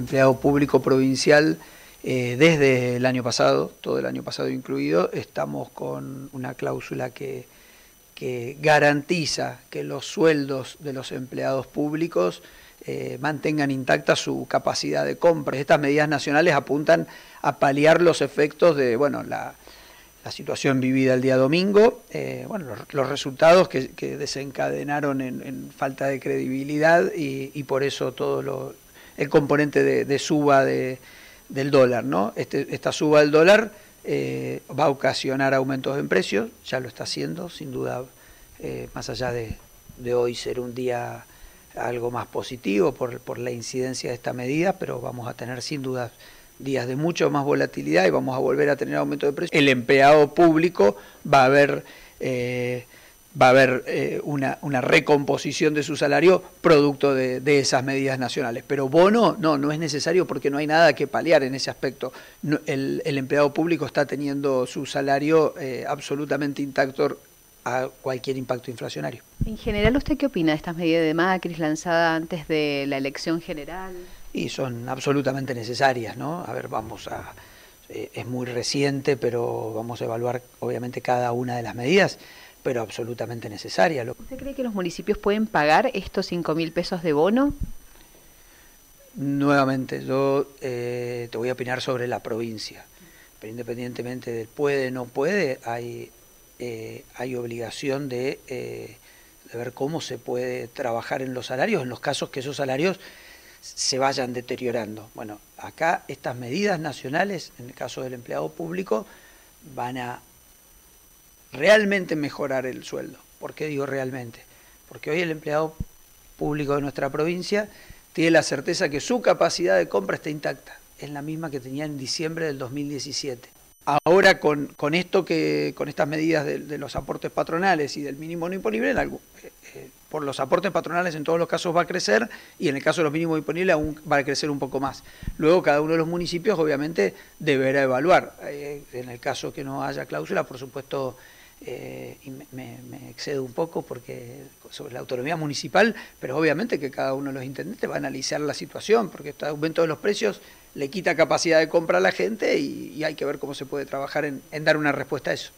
Empleado público provincial, eh, desde el año pasado, todo el año pasado incluido, estamos con una cláusula que, que garantiza que los sueldos de los empleados públicos eh, mantengan intacta su capacidad de compra. Estas medidas nacionales apuntan a paliar los efectos de bueno, la, situación vivida el día domingo, eh, bueno, los, resultados que, desencadenaron en, falta de credibilidad y, por eso todo lo, el componente de, suba de, del dólar. ¿no? Este, esta suba del dólar eh, va a ocasionar aumentos en precios, ya lo está haciendo, sin duda, más allá de, de hoy ser un día algo más positivo por, por la incidencia de esta medida, pero vamos a tener sin duda días de mucho más volatilidad y vamos a volver a tener aumento de precios. El empleado público va a eh, va a haber eh, una, una, recomposición de su salario producto de, esas medidas nacionales. Pero bono, no, no es necesario porque no hay nada que paliar en ese aspecto. el, el, empleado público está teniendo su salario eh, absolutamente intacto a cualquier impacto inflacionario. En general, ¿usted qué opina de estas medidas de Macri lanzadas antes de la elección general? Y son absolutamente necesarias, ¿no? A ver, vamos a... Eh, es muy reciente, pero vamos a evaluar obviamente cada una de las medidas, pero absolutamente necesaria. ¿Usted cree que los municipios pueden pagar estos 5 mil pesos de bono? Nuevamente, yo eh, te voy a opinar sobre la provincia, pero independientemente del puede, no puede, hay eh, hay obligación de, eh, de, ver cómo se puede trabajar en los salarios, en los casos que esos salarios se vayan deteriorando. Bueno, acá estas medidas nacionales, en el caso del empleado público, van a realmente mejorar el sueldo. ¿Por qué digo realmente? Porque hoy el empleado público de nuestra provincia tiene la certeza que su capacidad de compra está intacta. Es la misma que tenía en diciembre del 2017. Ahora con, con esto que, con estas medidas de, los aportes patronales y del mínimo no imponible, eh, eh, por los aportes patronales en todos los casos va a crecer y en el caso de los mínimos imponibles aún va a crecer un poco más. Luego cada uno de los municipios obviamente deberá evaluar. Eh, en el caso que no haya cláusula, por supuesto, y me, me, excedo un poco porque sobre la autonomía municipal, pero obviamente que cada uno de los intendentes va a analizar la situación, porque este aumento de los precios le quita capacidad de compra a la gente y, hay que ver cómo se puede trabajar en dar una respuesta a eso.